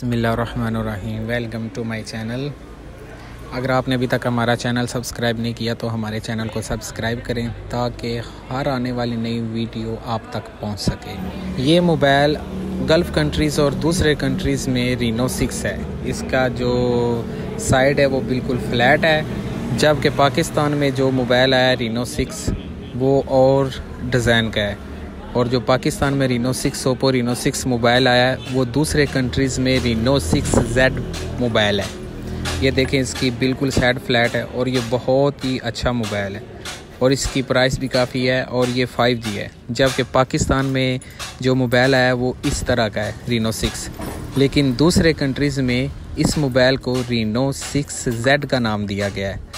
बसमीम welcome to my channel. अगर आपने अभी तक हमारा चैनल सब्सक्राइब नहीं किया तो हमारे चैनल को सब्सक्राइब करें ताकि हर आने वाली नई वीडियो आप तक पहुँच सके। ये मोबाइल गल्फ़ कंट्रीज़ और दूसरे कंट्रीज़ में रीनो सिक्स है। इसका जो साइड है वो बिल्कुल फ्लैट है, जबकि पाकिस्तान में जो मोबाइल आया रीनो सिक्स वो और डिज़ाइन का है। और जो पाकिस्तान में Reno six Oppo Reno six mobile आया है, वो दूसरे कंट्रीज़ में रीनो सिक्स जेड मोबाइल है। ये देखें, इसकी बिल्कुल साइड फ्लैट है और ये बहुत ही अच्छा मोबाइल है। और इसकी प्राइस भी काफ़ी है और ये 5G है। जबकि पाकिस्तान में जो मोबाइल आया, वो इस तरह का है रीनो सिक्स लेकिन दूसरे कंट्रीज़ में इस मोबाइल को रीनो सिक्स जेड का नाम दिया गया है।